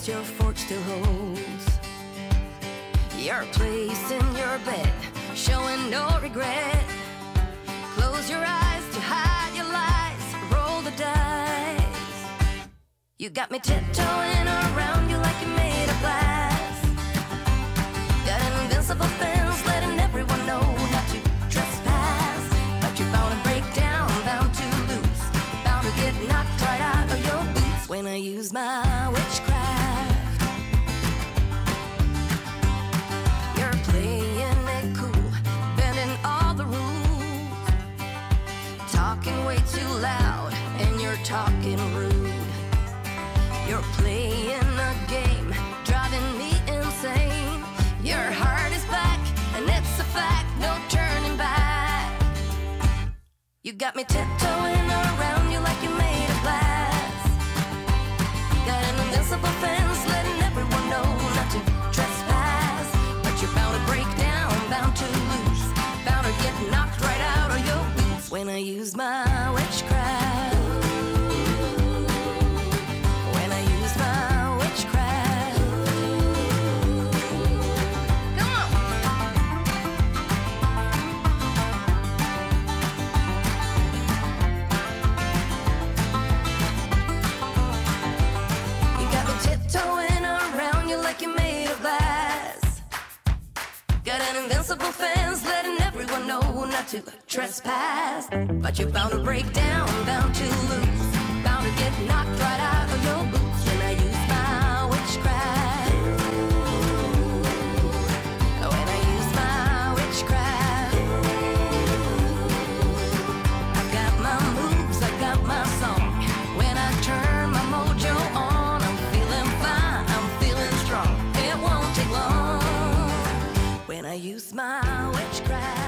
Folds, your fork still holds. Your place in your bed, showing no regret. Close your eyes to hide your lies, roll the dice. You got me tiptoeing around you like you're made of glass. Got an invincible fence, letting everyone know not to trespass. But you're bound to break down, bound to lose, bound to get knocked right out of your boots when I use my talking rude. You're playing a game, driving me insane. Your heart is black, and it's a fact, no turning back. You got me tiptoeing trespass. But you're bound to break down, bound to lose, bound to get knocked right out of your boots when I use my witchcraft. Oh, when I use my witchcraft. I've got my moves, I've got my song. When I turn my mojo on, I'm feeling fine, I'm feeling strong. It won't take long when I use my witchcraft.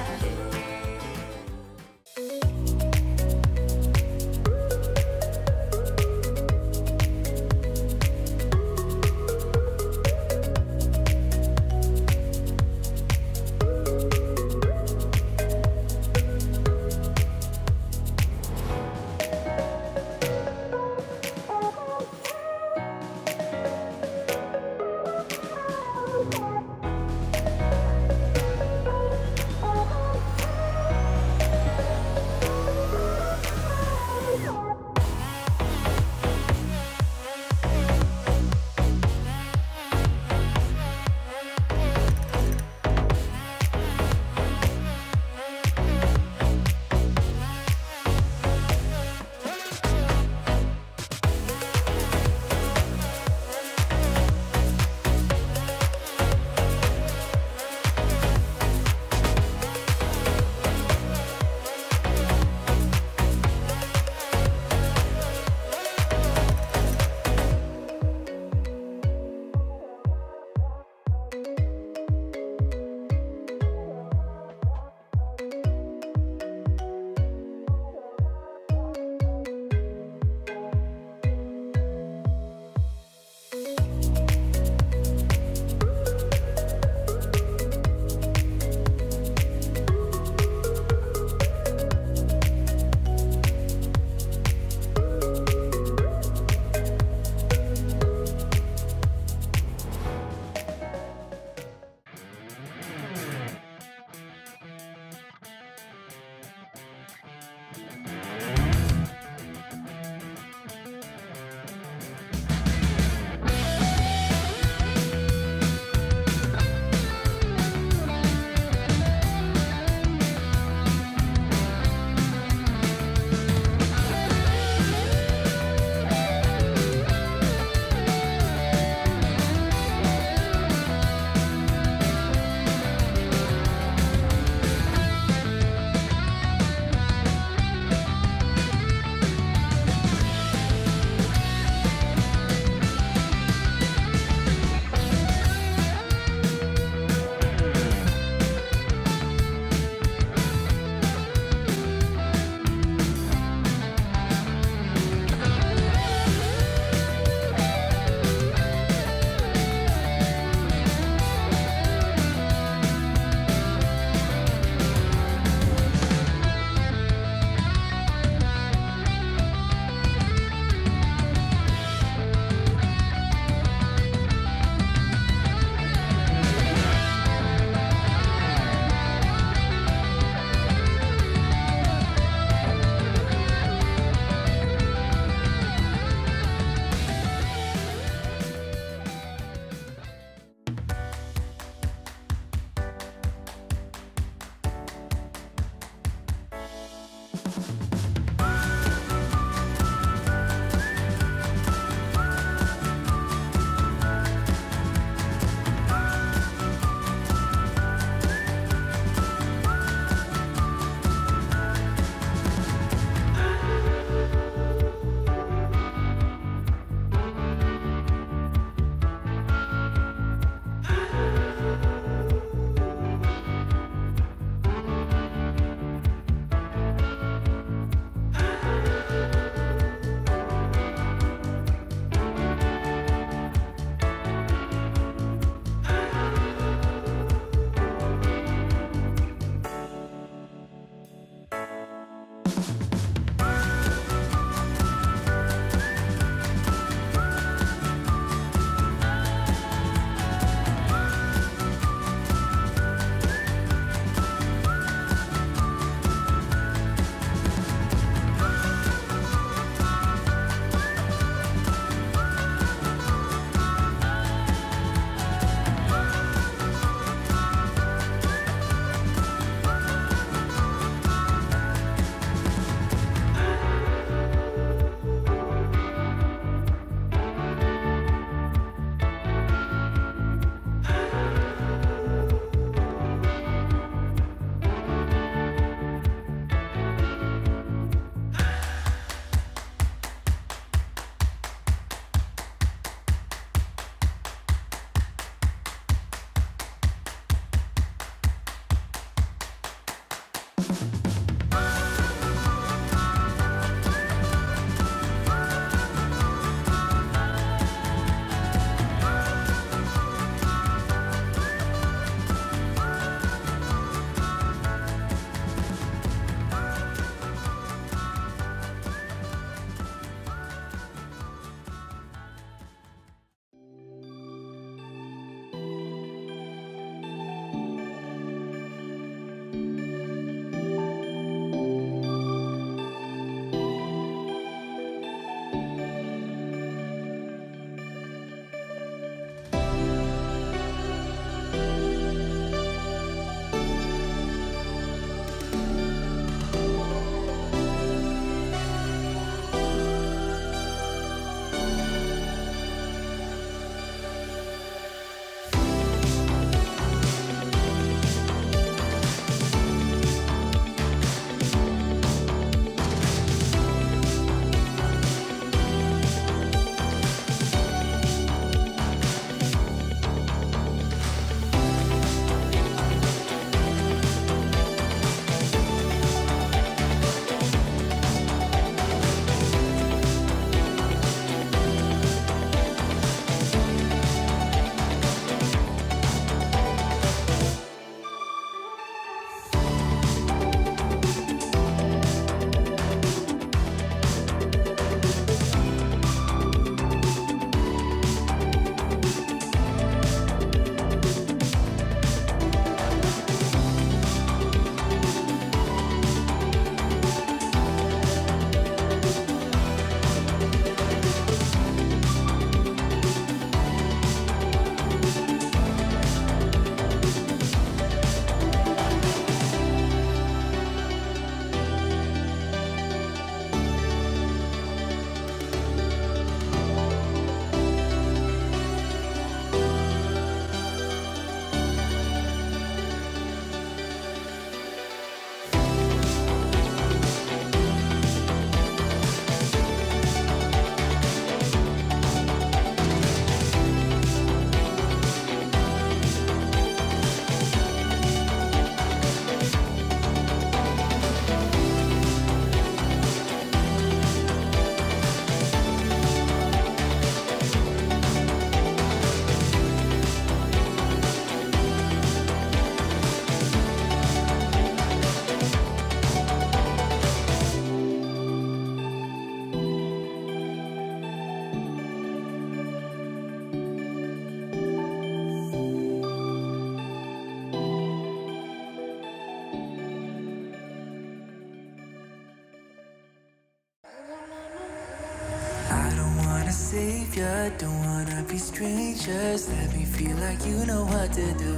Savior. Don't wanna be strangers. Let me feel like you know what to do.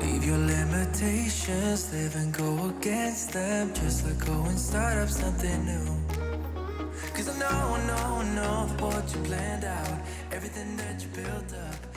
Leave your limitations, live and go against them. Just let go and start up something new. Cause I know, I know, I know what you planned out, everything that you built up.